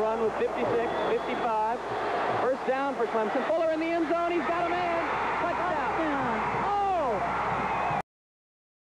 run with 56, 55. First down for Clemson. Fuller in the end zone. He's